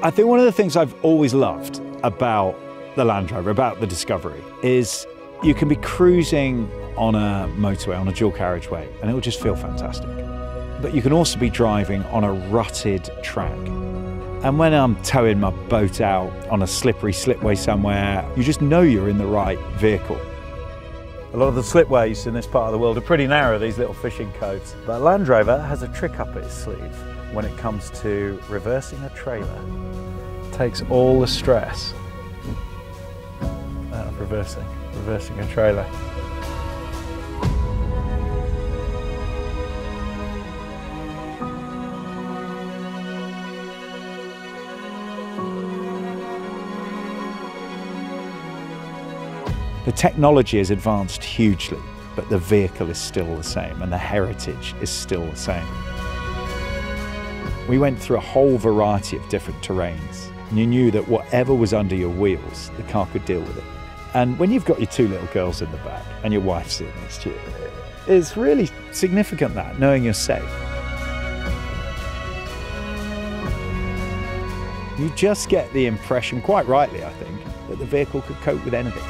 I think one of the things I've always loved about the Land Rover, about the Discovery, is you can be cruising on a motorway, on a dual carriageway, and it will just feel fantastic. But you can also be driving on a rutted track. And when I'm towing my boat out on a slippery slipway somewhere, you just know you're in the right vehicle. A lot of the slipways in this part of the world are pretty narrow, these little fishing coves. But Land Rover has a trick up its sleeve when it comes to reversing a trailer. Takes all the stress out of reversing, reversing a trailer. The technology has advanced hugely, but the vehicle is still the same and the heritage is still the same. We went through a whole variety of different terrains, and you knew that whatever was under your wheels, the car could deal with it. And when you've got your two little girls in the back and your wife sitting next to you, it's really significant that, knowing you're safe. You just get the impression, quite rightly, I think, that the vehicle could cope with anything.